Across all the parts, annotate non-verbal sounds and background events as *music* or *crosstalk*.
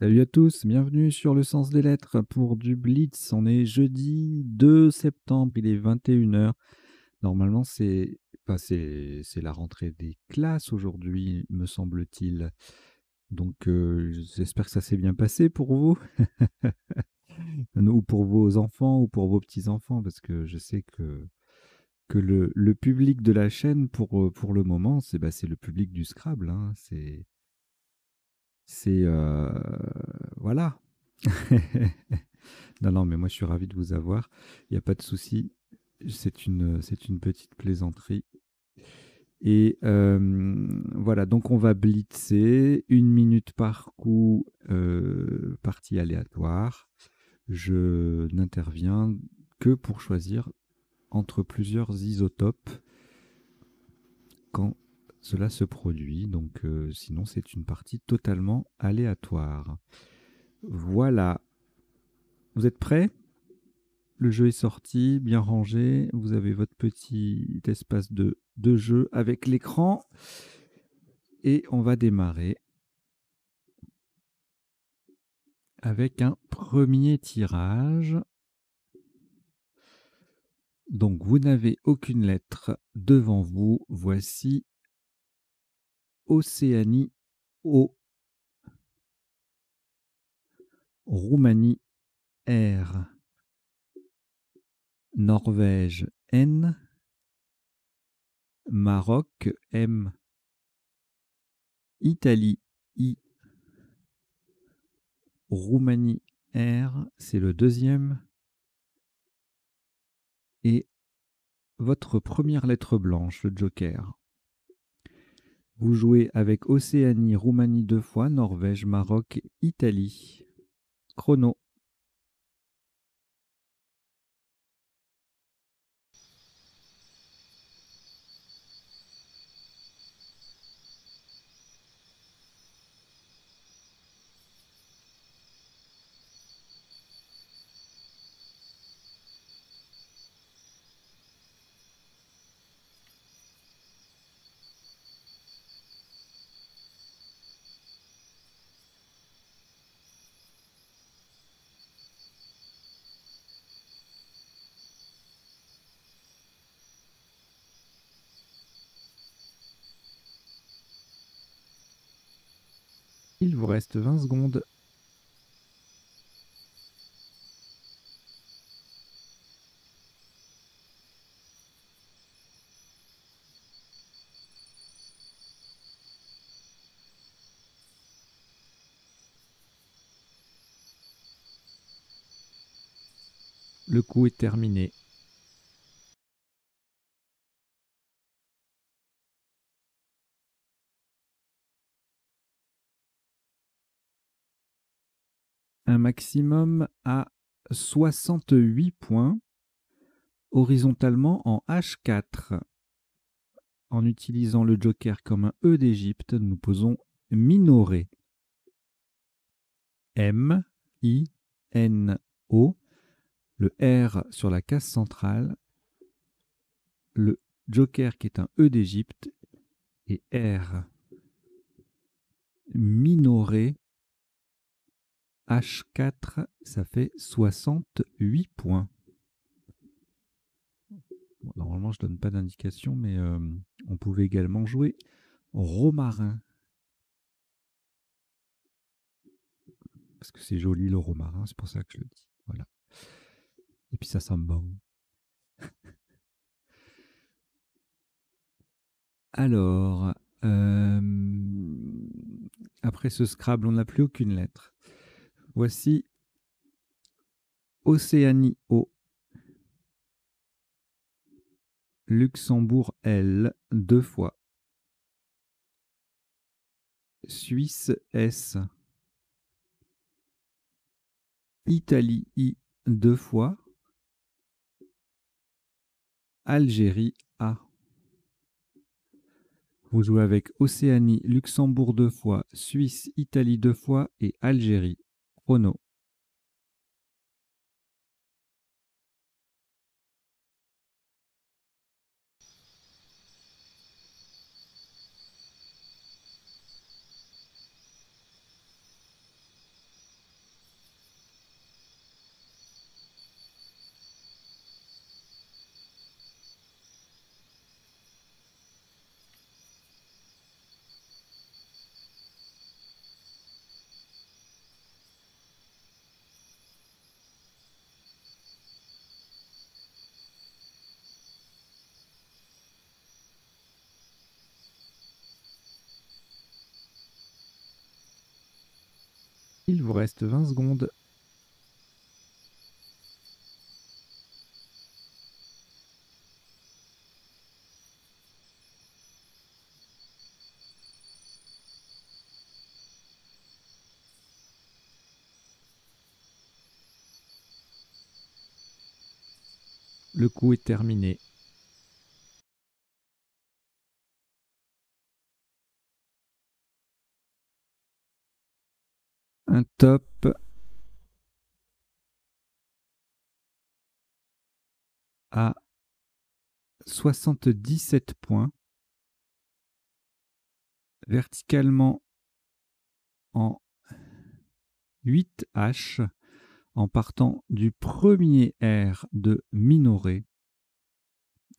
Salut à tous, bienvenue sur le sens des lettres pour du Blitz. On est jeudi 2 septembre, il est 21h. Normalement, c'est c'est la rentrée des classes aujourd'hui, me semble-t-il. Donc, euh, j'espère que ça s'est bien passé pour vous, *laughs* ou pour vos enfants, ou pour vos petits-enfants, parce que je sais que, le, public de la chaîne, pour, le moment, c'est bah, le public du Scrabble. Hein. C'est euh, voilà. *laughs* non, non, mais moi je suis ravi de vous avoir. Il n'y a pas de souci. C'est une, petite plaisanterie. Et euh, voilà, donc on va blitzer une minute par coup, euh, partie aléatoire. Je n'interviens que pour choisir entre plusieurs isotopes quand cela se produit. Donc euh, sinon, c'est une partie totalement aléatoire. Voilà. Vous êtes prêts? Le jeu est sorti, bien rangé. Vous avez votre petit espace de, de jeu avec l'écran. Et on va démarrer avec un premier tirage. Donc vous n'avez aucune lettre devant vous. Voici Océanie O, Roumanie R, Norvège N, Maroc M, Italie I, Roumanie R, c'est le deuxième, et votre première lettre blanche, le joker. Vous jouez avec Océanie, Roumanie deux fois, Norvège, Maroc, Italie. Chrono. Il vous reste 20 secondes. Le coup est terminé. un maximum à 68 points horizontalement en H4. En utilisant le joker comme un E d'Égypte, nous posons minoré. M, I, N, O, le R sur la case centrale, le joker qui est un E d'Égypte et R. Minoré H4, ça fait 68 points. normalement, je donne pas d'indication, mais euh, on pouvait également jouer romarin. Parce que c'est joli le romarin, c'est pour ça que je le dis. Voilà. Et puis ça sent bon. *laughs* Alors, euh, après ce Scrabble, on n'a plus aucune lettre. Voici Océanie O. Luxembourg L deux fois. Suisse S. Italie I deux fois. Algérie A. Vous jouez avec Océanie, Luxembourg deux fois, Suisse, Italie deux fois et Algérie. Renault Il vous reste 20 secondes. Le coup est terminé. Un top. à 77 points. Verticalement en 8H en partant du premier R de minoré.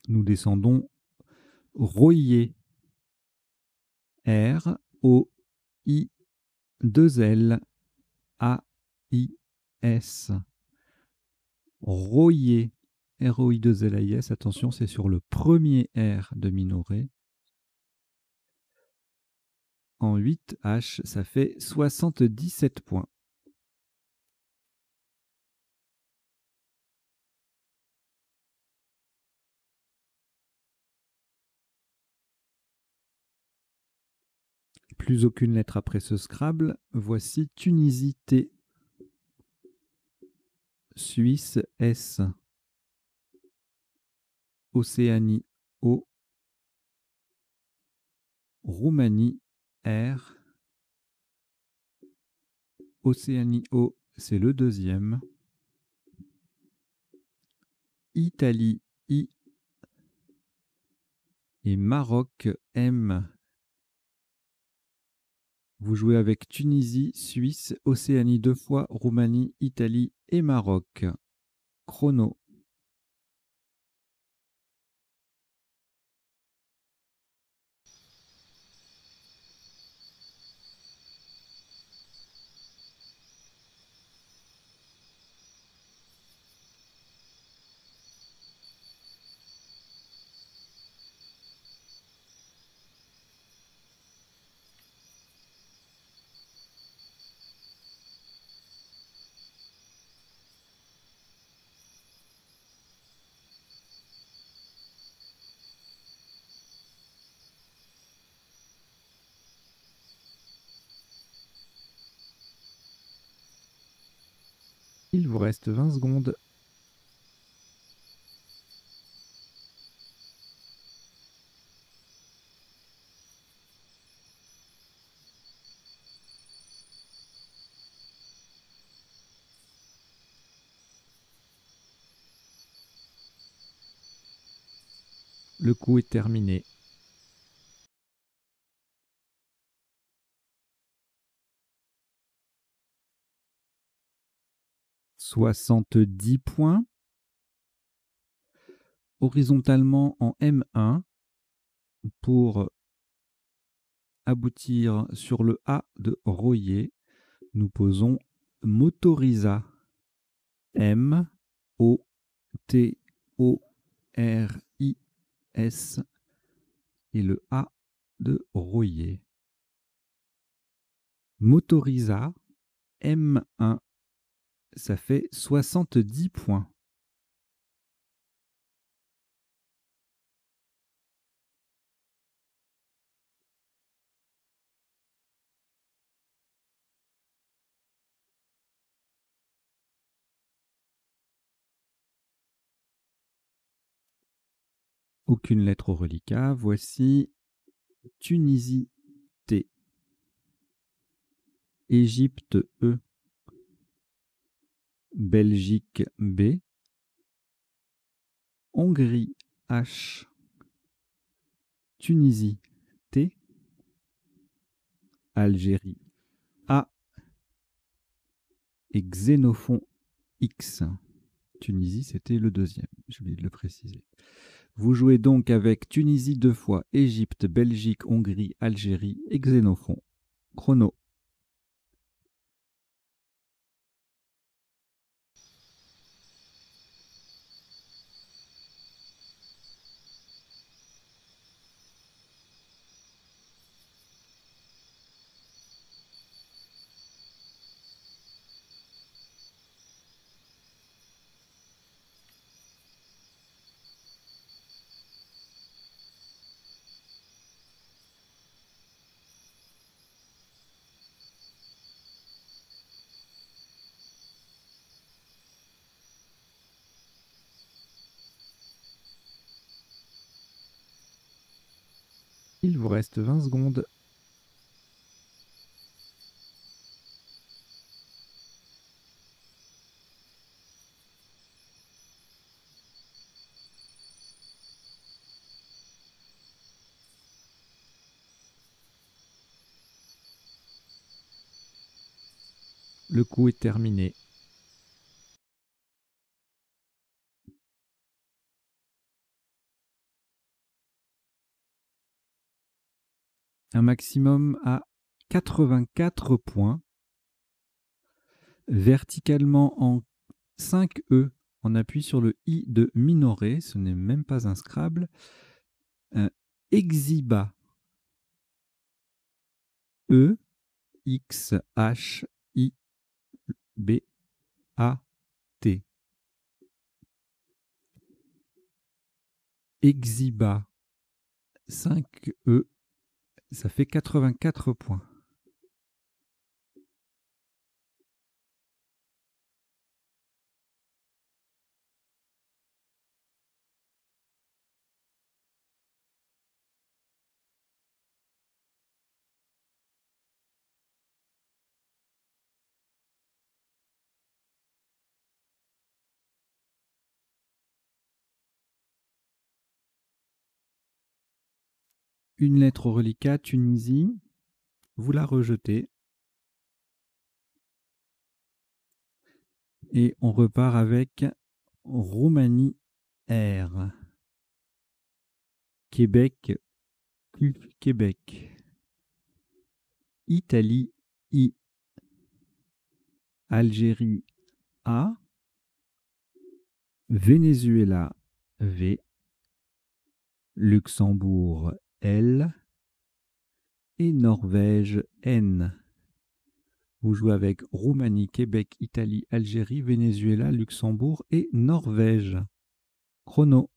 Nous descendons Royer R O I 2 L A I S. Royer R O I 2 L A I S. Attention, c'est sur le premier R de minoré. En 8 H, ça fait 77 points. Plus aucune lettre après ce Scrabble. Voici Tunisie T. Suisse S. Océanie O. Roumanie R. Océanie O, c'est le deuxième. Italie I. Et Maroc M. Vous jouez avec Tunisie, Suisse, Océanie deux fois, Roumanie, Italie et Maroc. Chrono. Il vous reste 20 secondes. Le coup est terminé. 70 points. Horizontalement en M1 pour aboutir sur le A de Royer, nous posons Motorisa. M O T O R I S et le A de Royer. Motorisa M1 ça fait 70 points. Aucune lettre au reliquat. Voici Tunisie T. Égypte E. Belgique B, Hongrie H, Tunisie T, Algérie A et Xénophon X. Tunisie, c'était le deuxième, j'ai oublié de le préciser. Vous jouez donc avec Tunisie deux fois, Égypte, Belgique, Hongrie, Algérie et Xénophon. Chrono. Il vous reste 20 secondes. Le coup est terminé. Un maximum à 84 points. Verticalement en 5 E, on appuie sur le I de minoré, ce n'est même pas un Scrabble. Un exhiba. E, X, H, I, B, A, T. Exhiba 5E, ça fait 84 points. Une lettre au reliquat Tunisie, vous la rejetez. Et on repart avec Roumanie R. Québec Québec. Italie I. Algérie A. Venezuela V. Luxembourg L et Norvège N. Vous jouez avec Roumanie, Québec, Italie, Algérie, Venezuela, Luxembourg et Norvège. Chrono.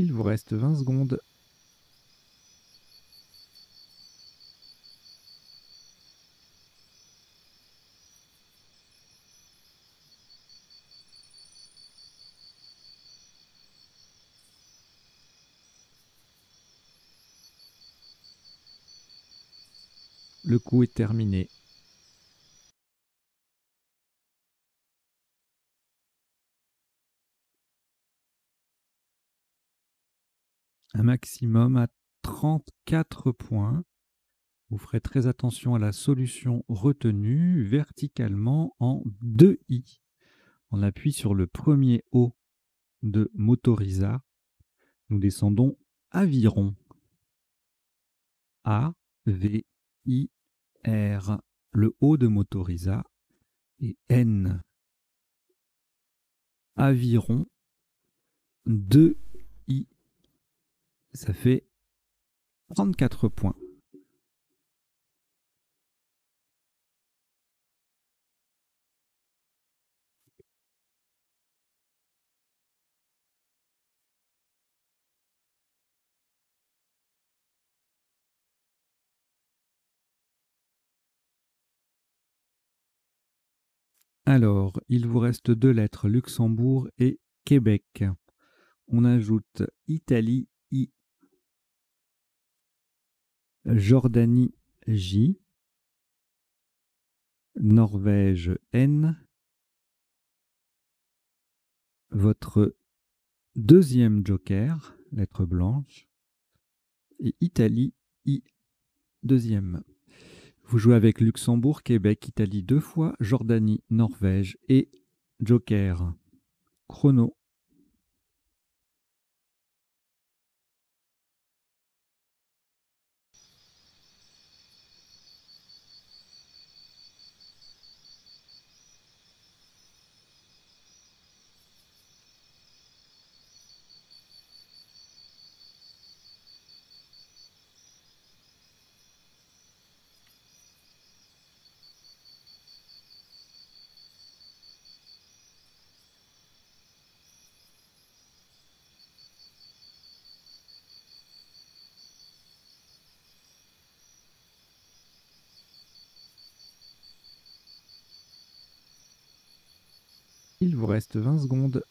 Il vous reste 20 secondes. Le coup est terminé. Un maximum à 34 points. Vous ferez très attention à la solution retenue verticalement en 2i. On appuie sur le premier O de Motorisa. Nous descendons aviron. A, V, I, R. Le O de Motorisa et N. Aviron 2 ça fait 34 points. Alors, il vous reste deux lettres, Luxembourg et Québec. On ajoute Italie, I, Jordanie J, Norvège N, votre deuxième joker, lettre blanche, et Italie I, deuxième. Vous jouez avec Luxembourg, Québec, Italie deux fois, Jordanie, Norvège et joker. Chrono. Il vous reste 20 secondes.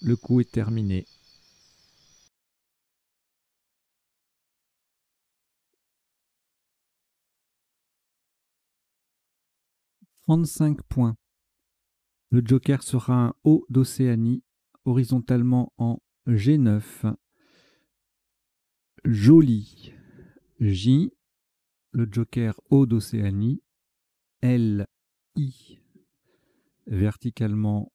Le coup est terminé. 35 points. Le joker sera un haut d'Océanie, horizontalement en G9. Joli. J. Le joker haut d'Océanie. L. I. Verticalement,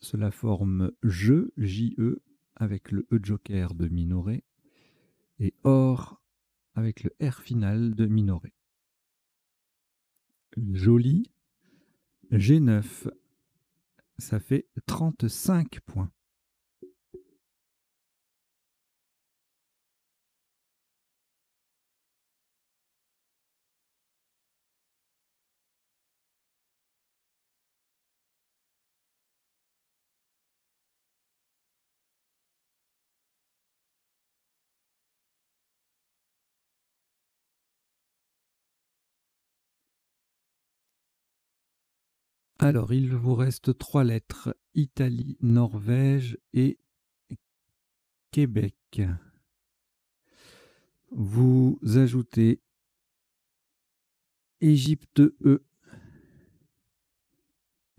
cela forme je, J-E, avec le E joker de Minoret. Et or avec le R final de Minoret joli. G9, ça fait 35 points. Alors, il vous reste trois lettres Italie, Norvège et Québec. Vous ajoutez Égypte E,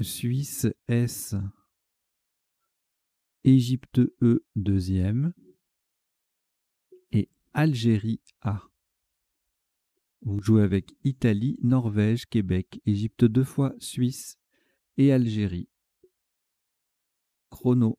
Suisse S, Égypte E deuxième et Algérie A. Vous jouez avec Italie, Norvège, Québec, Égypte deux fois, Suisse et Algérie. Chrono.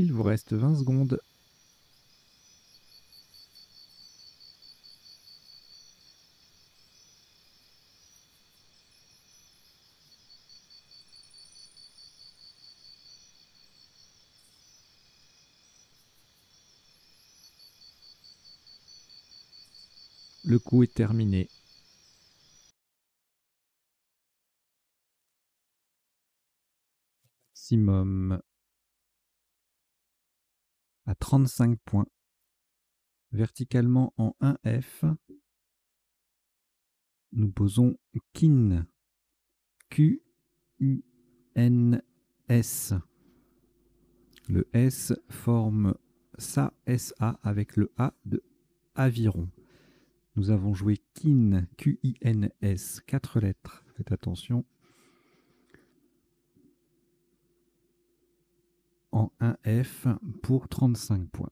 Il vous reste 20 secondes. Le coup est terminé. À 35 points. Verticalement en 1F, nous posons kin. Q-U-N-S. Le S forme SA, SA avec le A de aviron. Nous avons joué kin, Q-I-N-S, quatre lettres. Faites attention. En 1F pour 35 points.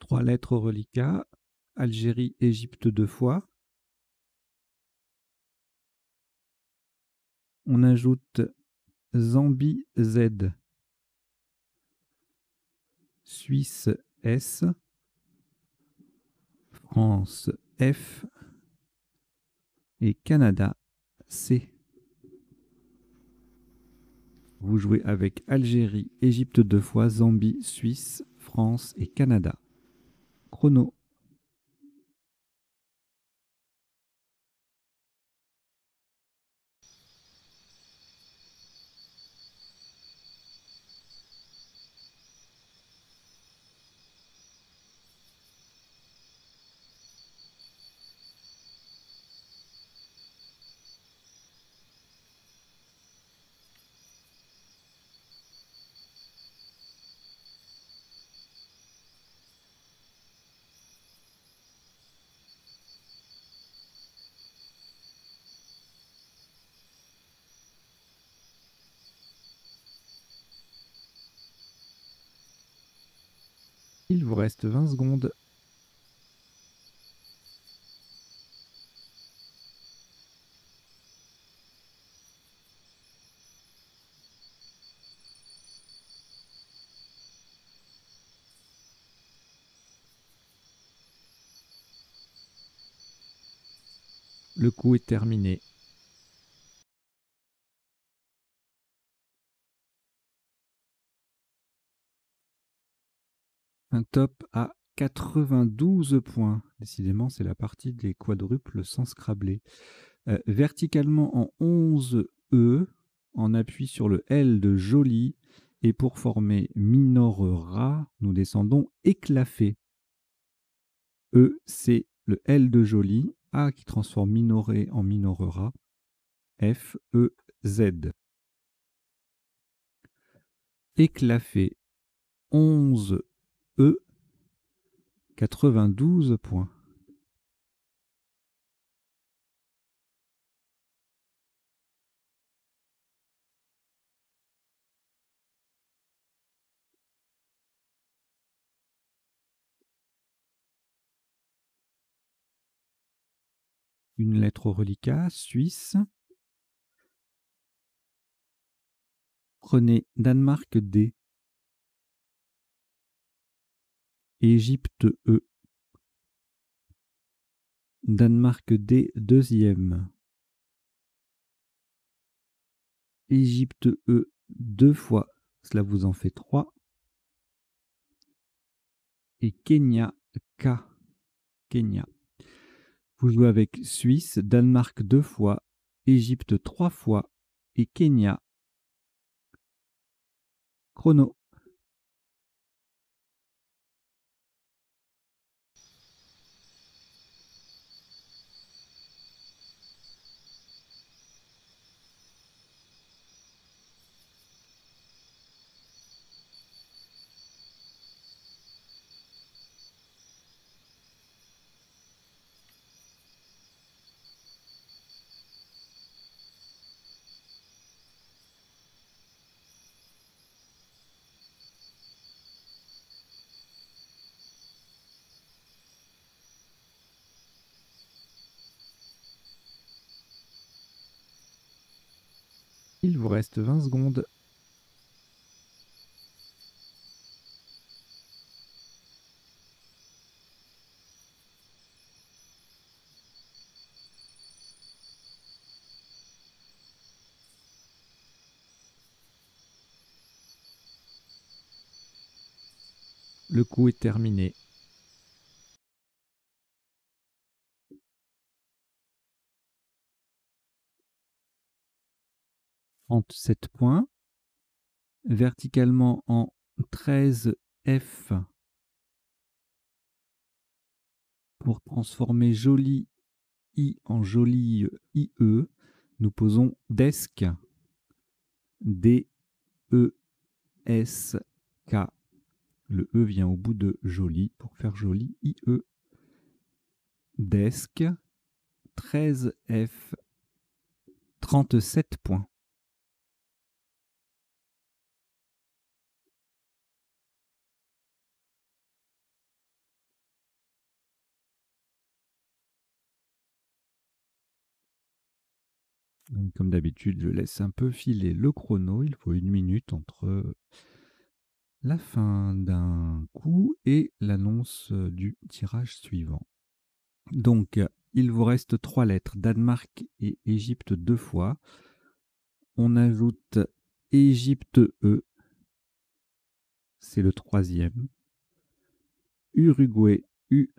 Trois lettres au reliquat. Algérie, Égypte deux fois. On ajoute Zambie Z, Suisse S, France F et Canada C. Vous jouez avec Algérie, Égypte deux fois, Zambie, Suisse, France et Canada. Chrono. Il vous reste 20 secondes. Le coup est terminé. Top à 92 points. Décidément, c'est la partie des quadruples sans scrabler. Euh, verticalement en 11 E, en appui sur le L de joli, et pour former minor Ra, nous descendons éclafé. E, c'est le L de joli, A qui transforme minoré en minor Ra, F, E, Z. Éclafé 11 E, 92 points. Une lettre au reliquat, suisse. Prenez Danemark D. Égypte E. Danemark D deuxième. Égypte E deux fois, cela vous en fait trois. Et Kenya K. Kenya. Vous jouez avec Suisse, Danemark deux fois, Égypte trois fois et Kenya. Chrono. Il vous reste 20 secondes. Le coup est terminé. 37 points. Verticalement en 13 F pour transformer joli I en joli IE, nous posons desk D E S K. Le E vient au bout de joli pour faire joli IE. Desk 13 F 37 points. Comme d'habitude, je laisse un peu filer le chrono. Il faut une minute entre la fin d'un coup et l'annonce du tirage suivant. Donc, il vous reste trois lettres, Danemark et Égypte deux fois. On ajoute Égypte E, c'est le troisième. Uruguay U,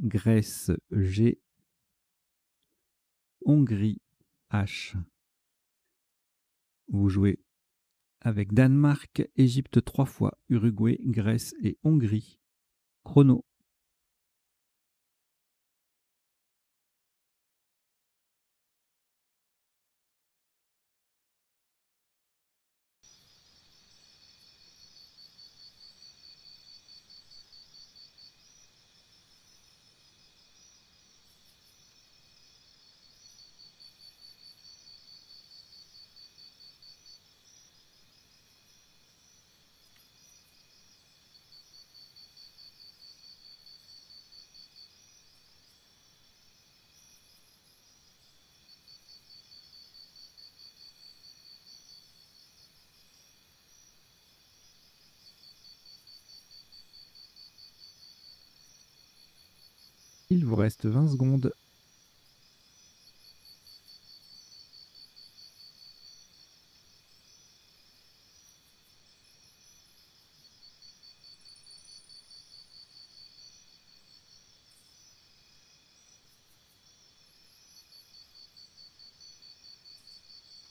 Grèce G, Hongrie H. Vous jouez avec Danemark, Égypte trois fois, Uruguay, Grèce et Hongrie. Chrono. Il vous reste 20 secondes.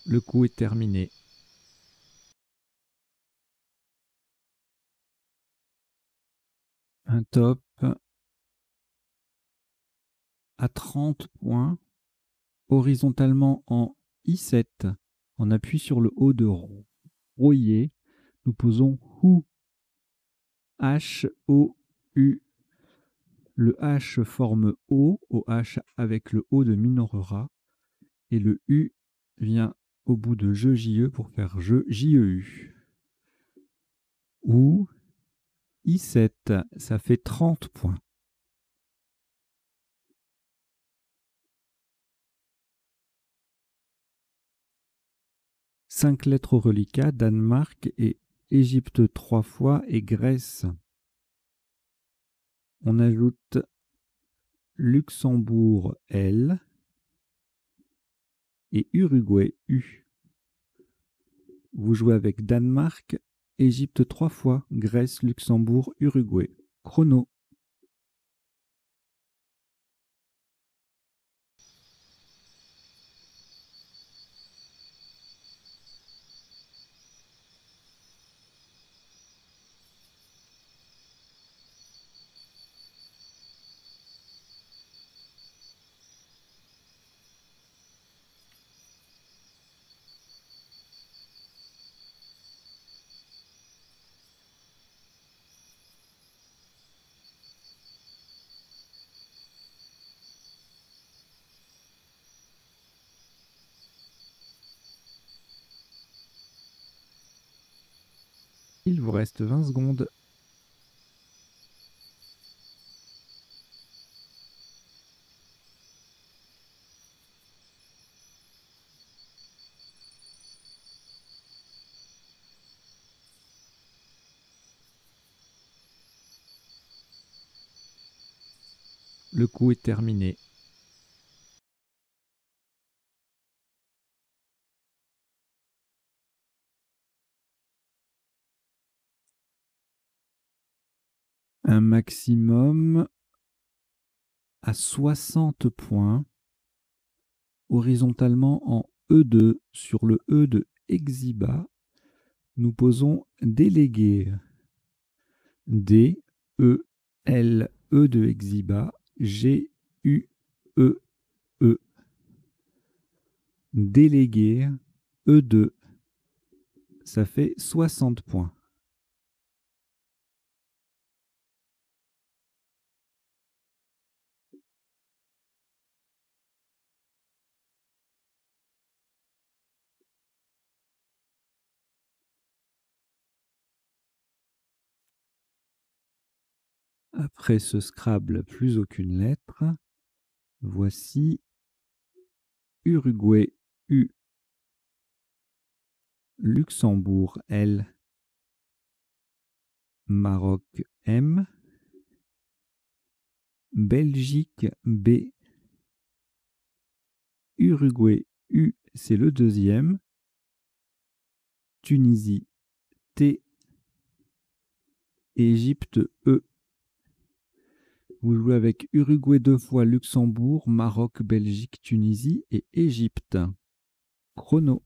Le coup est terminé. Un top à 30 points, horizontalement en I7, on appuie sur le haut de Royer, nous posons OU, H, O, U. Le H forme O, OH avec le O de minorera, et le U vient au bout de je, JE pour faire je, JEU. Ou I7, ça fait 30 points. Cinq lettres au reliquat, Danemark et Égypte trois fois et Grèce. On ajoute Luxembourg L et Uruguay U. Vous jouez avec Danemark, Égypte trois fois, Grèce, Luxembourg, Uruguay. Chrono. Reste 20 secondes. Le coup est terminé. un maximum à 60 points horizontalement en E2 sur le E de Exiba. Nous posons délégué D E L E de Exiba G U E E délégué E2 ça fait 60 points. Après ce Scrabble, plus aucune lettre. Voici Uruguay U, Luxembourg L, Maroc M, Belgique B, Uruguay U, c'est le deuxième, Tunisie T, Égypte E. Vous jouez avec Uruguay deux fois, Luxembourg, Maroc, Belgique, Tunisie et Égypte. Chrono.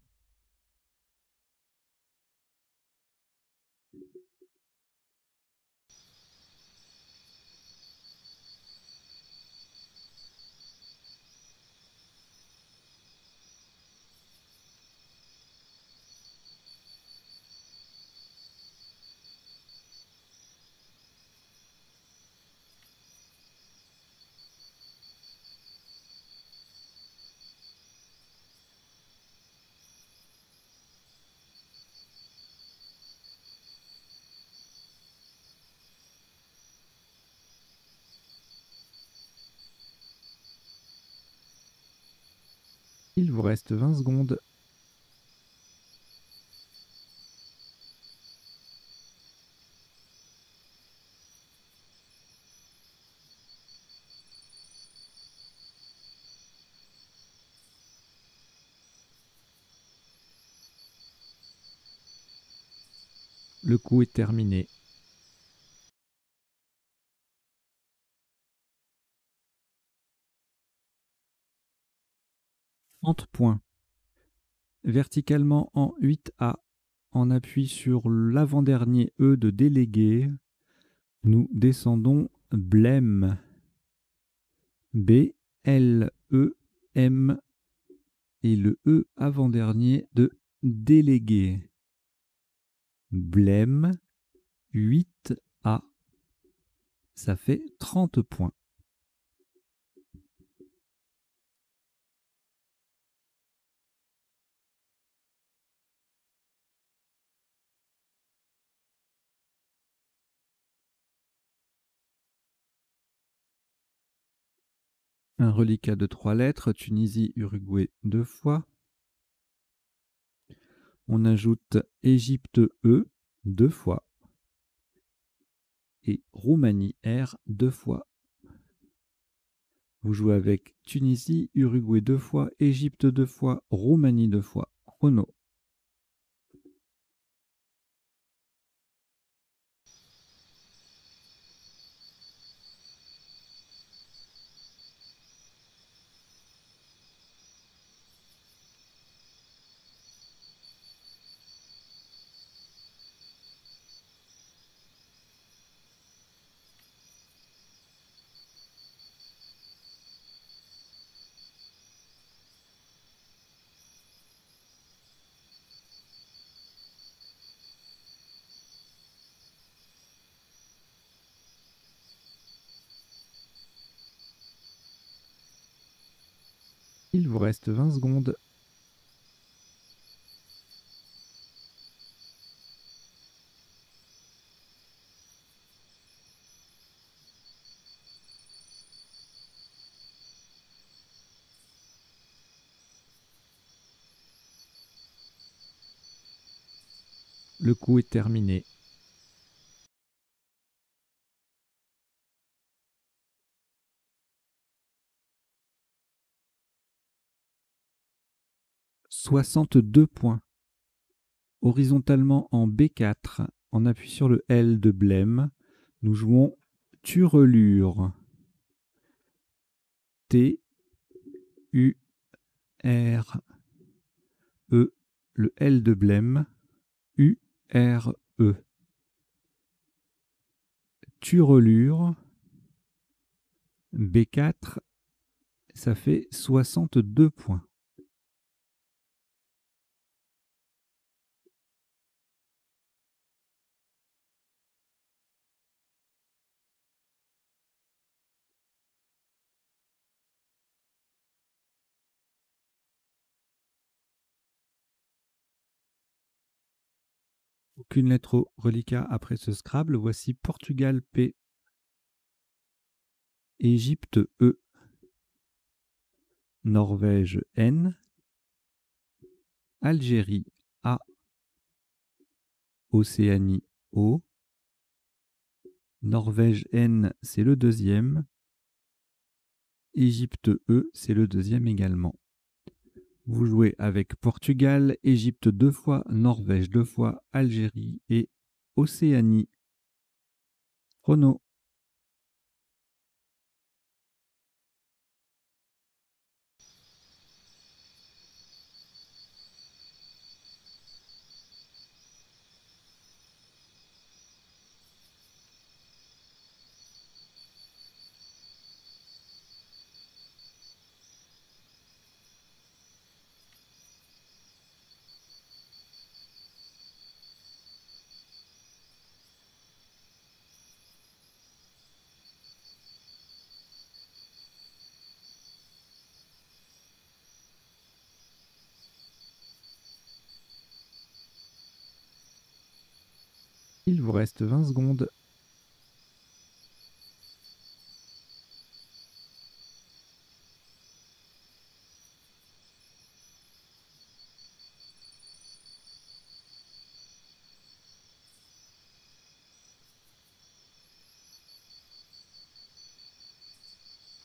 Il vous reste 20 secondes. Le coup est terminé. Points. Verticalement en 8A, en appui sur l'avant-dernier E de délégué, nous descendons blême. B, L, E, M et le E avant-dernier de délégué. Blême, 8A. Ça fait 30 points. Un reliquat de trois lettres, Tunisie, Uruguay deux fois. On ajoute Égypte E deux fois. Et Roumanie R deux fois. Vous jouez avec Tunisie, Uruguay deux fois, Égypte deux fois, Roumanie deux fois. Chrono. Reste 20 secondes. Le coup est terminé. 62 points. Horizontalement en B4, en appui sur le L de blême, nous jouons Turelure. T, U, R, E, le L de blême, U, R, E. Turelure, B4, ça fait 62 points. Aucune lettre au reliquat après ce Scrabble. Voici Portugal P. Égypte E. Norvège N. Algérie A. Océanie O. Norvège N, c'est le deuxième. Égypte E, c'est le deuxième également. Vous jouez avec Portugal, Égypte deux fois, Norvège deux fois, Algérie et Océanie. Renault. Il vous reste 20 secondes.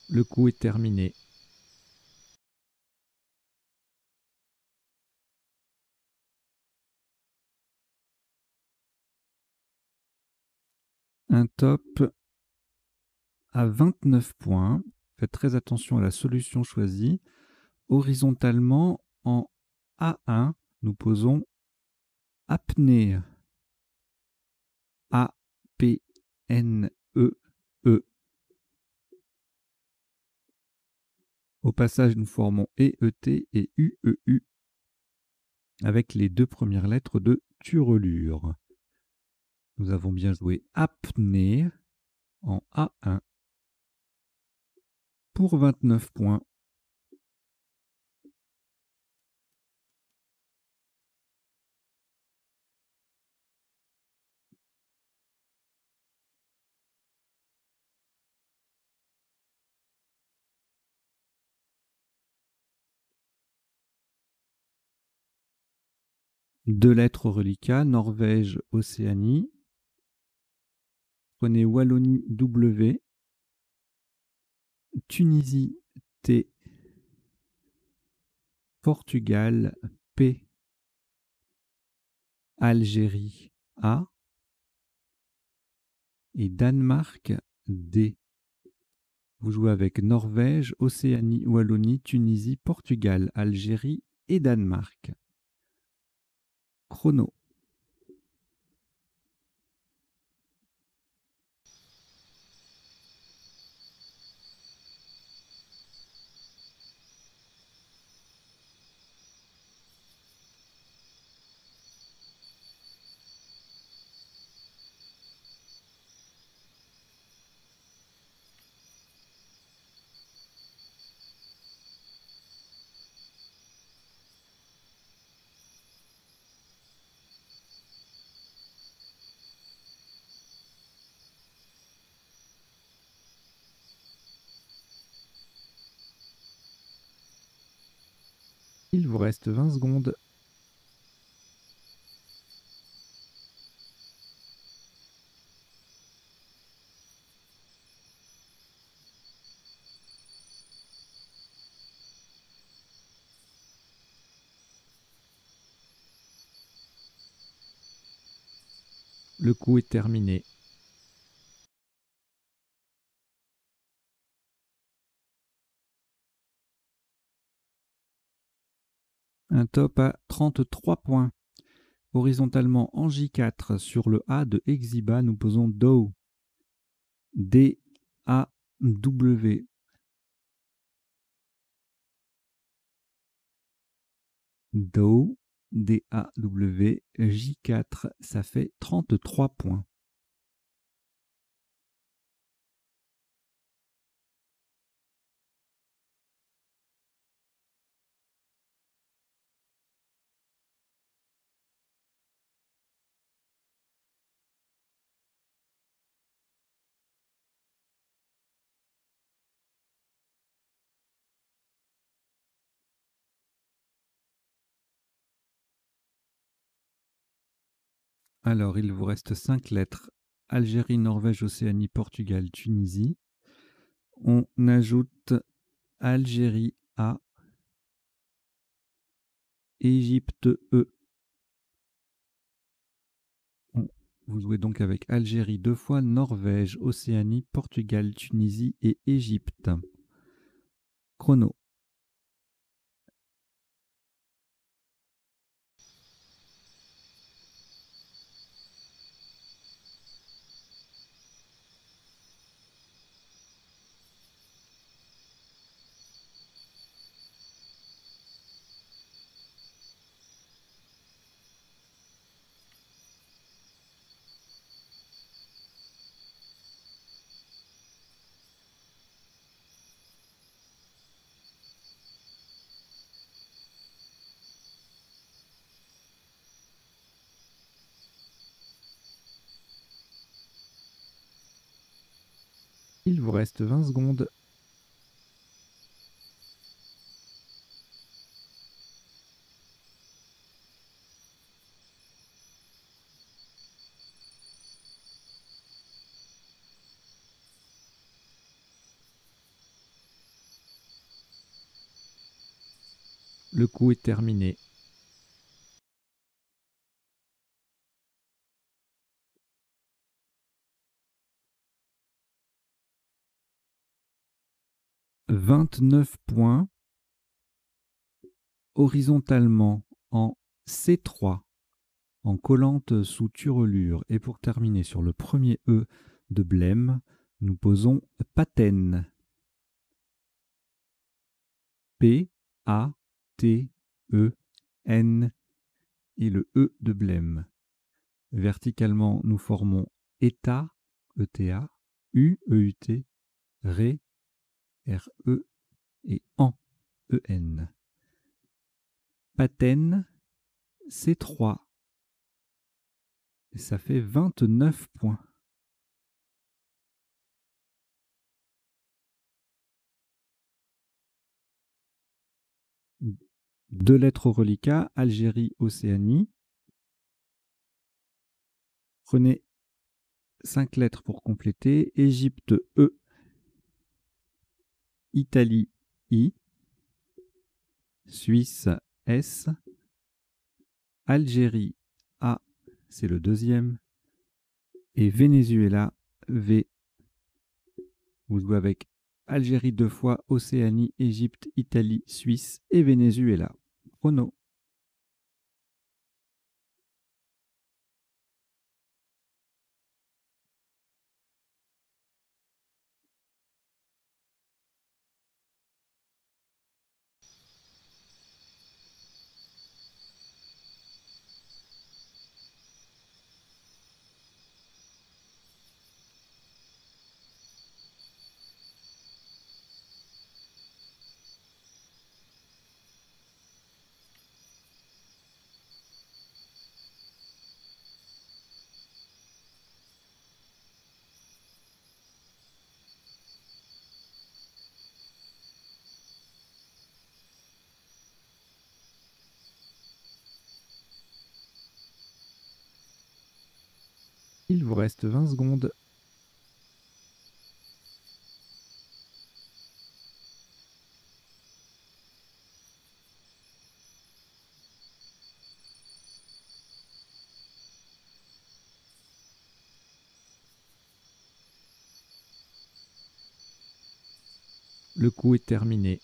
Le coup est terminé. Un top à 29 points. Faites très attention à la solution choisie. Horizontalement, en A1, nous posons apnée. A, P, N, E, E. Au passage, nous formons EET et UEU avec les deux premières lettres de turelure. Nous avons bien joué apnée en A1 pour 29 points. Deux lettres reliquats, Norvège, Océanie. Prenez Wallonie W, Tunisie T, Portugal P, Algérie A et Danemark D. Vous jouez avec Norvège, Océanie, Wallonie, Tunisie, Portugal, Algérie et Danemark. Chrono. Reste 20 secondes. Le coup est terminé. Un top à 33 points. Horizontalement en J4 sur le A de Exiba, nous posons Do. D, A, W. Do, D, A, W, J4, ça fait 33 points. Alors, il vous reste cinq lettres. Algérie, Norvège, Océanie, Portugal, Tunisie. On ajoute Algérie A, Égypte E. Vous jouez donc avec Algérie deux fois, Norvège, Océanie, Portugal, Tunisie et Égypte. Chrono. Il vous reste 20 secondes. Le coup est terminé. 29 points horizontalement en C3 en collante sous turelure. Et pour terminer sur le premier E de blême, nous posons patène. P, A, T, E, N et le E de blême. Verticalement, nous formons ETA, ETA, U, EUT, RE, RE et EN, EN. Patène, C3. Et ça fait 29 points. Deux lettres au reliquat, Algérie, Océanie. Prenez cinq lettres pour compléter. Égypte, E. Italie, I. Suisse, S. Algérie, A, c'est le deuxième. Et Venezuela, V. Vous jouez avec Algérie deux fois, Océanie, Égypte, Italie, Suisse et Venezuela. Chrono. Il vous reste 20 secondes. Le coup est terminé.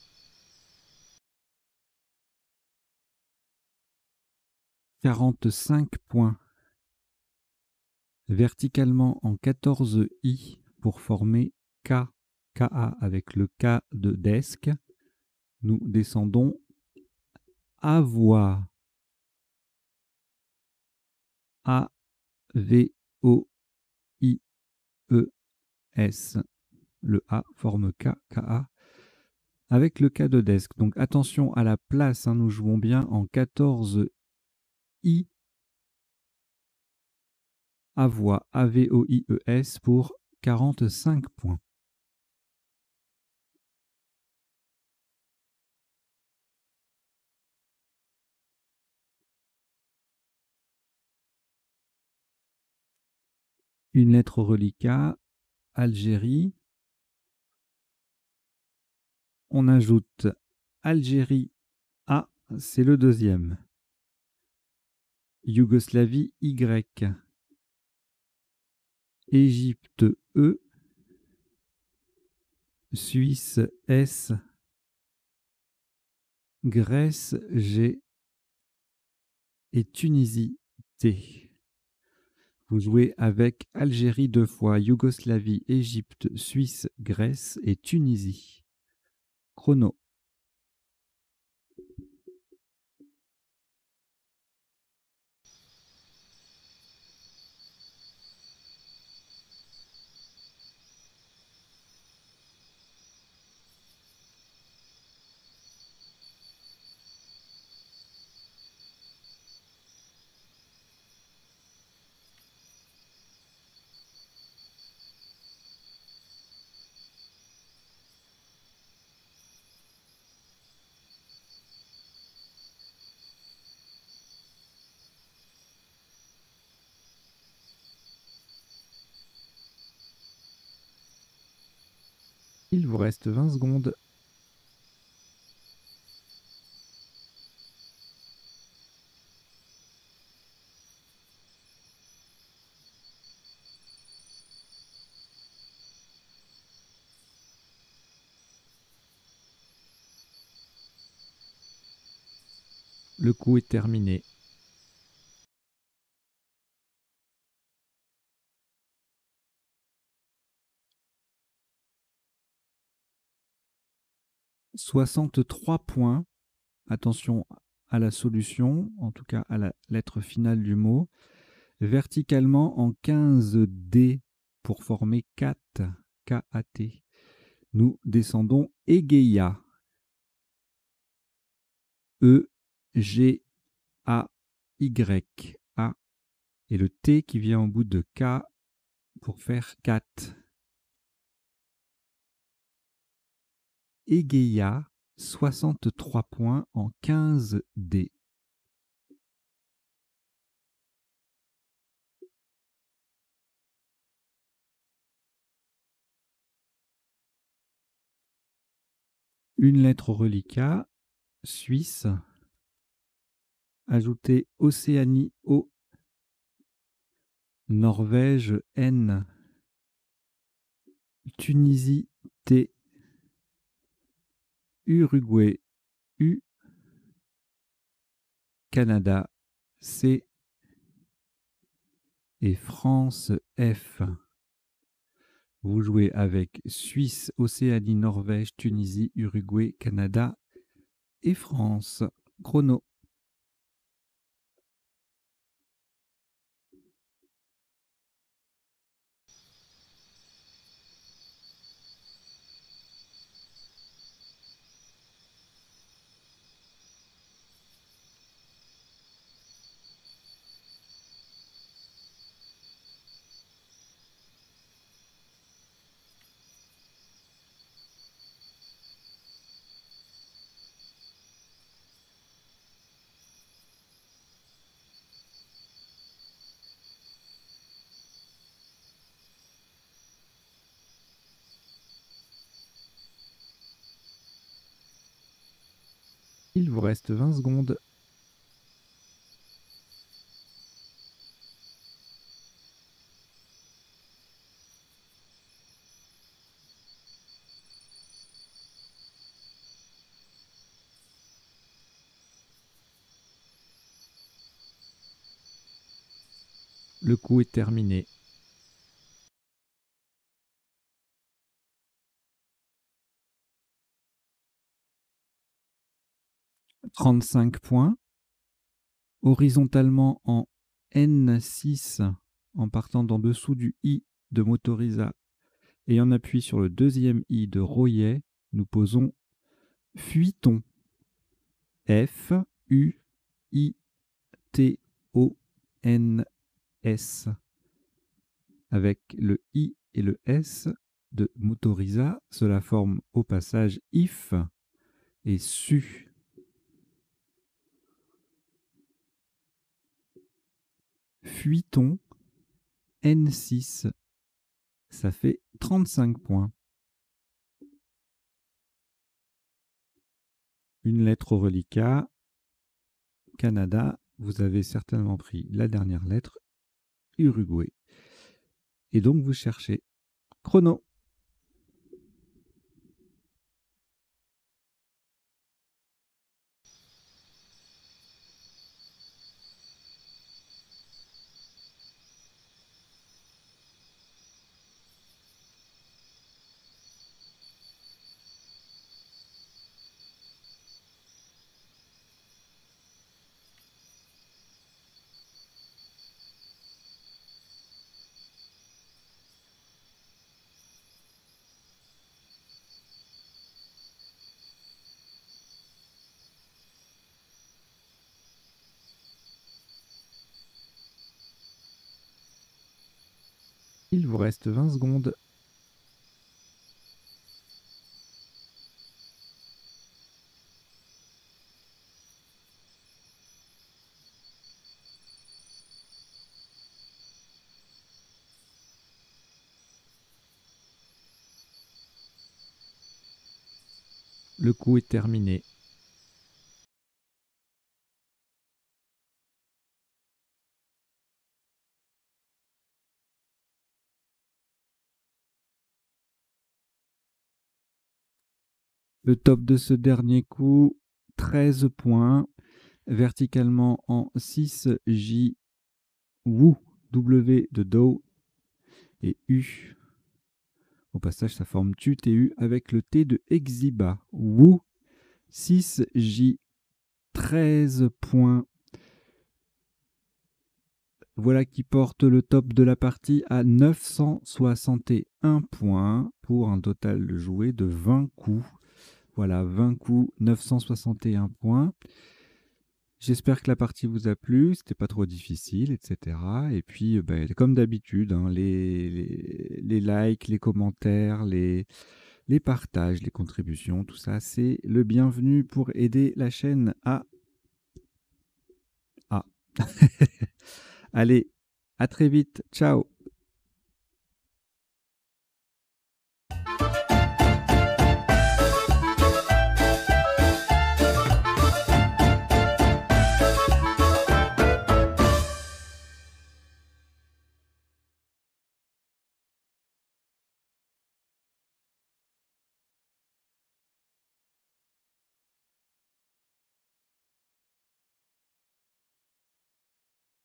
Quarante-cinq points verticalement en 14 i pour former K, KA avec le K de desk. Nous descendons à voix. A, V, O, I, E, S. Le A forme K, KA avec le K de desk. Donc attention à la place, hein, nous jouons bien en 14 I a voix A-V-O-I-E-S pour 45 points. Une lettre reliquat, Algérie. On ajoute Algérie A, c'est le deuxième. Yougoslavie Y. Égypte E, Suisse S, Grèce G et Tunisie T. Vous jouez avec Algérie deux fois, Yougoslavie, Égypte, Suisse, Grèce et Tunisie. Chrono. Il vous reste vingt secondes. Le coup est terminé. Soixante-trois points. Attention à la solution, en tout cas à la lettre finale du mot. Verticalement en 15 D pour former 4 K-A-T. Nous descendons Egeia. E, G, A, Y, A. Et le T qui vient au bout de K pour faire 4. Egeia, 63 points en 15 D. Une lettre reliquat, Suisse. Ajoutez Océanie O. Norvège N. Tunisie T. Uruguay U. Canada C. Et France F. Vous jouez avec Suisse, Océanie, Norvège, Tunisie, Uruguay, Canada et France. Chrono. Il vous reste 20 secondes. Le coup est terminé. 35 points. Horizontalement en N6 en partant d'en dessous du I de Motorisa et en appui sur le deuxième I de Royer, nous posons Fuiton. F U I T O N S avec le I et le S de Motorisa, cela forme au passage IF et SU Fuiton N6. Ça fait 35 points. Une lettre au reliquat. Canada, vous avez certainement pris la dernière lettre. Uruguay. Et donc vous cherchez. Chrono. Il vous reste 20 secondes. Le coup est terminé. Le top de ce dernier coup, 13 points. verticalement en 6J Wu, W de Do et U. Au passage, ça forme tu, TU avec le T de Exiba. Wu, 6J 13 points. Voilà qui porte le top de la partie à 961 points pour un total joué de 20 coups. Voilà, 20 coups, 961 points. J'espère que la partie vous a plu, c'était pas trop difficile, etc. Et puis, ben, comme d'habitude, hein, les, les, likes, les commentaires, les, les partages, les contributions, tout ça, c'est le bienvenu pour aider la chaîne à... Ah *laughs* Allez, à très vite, ciao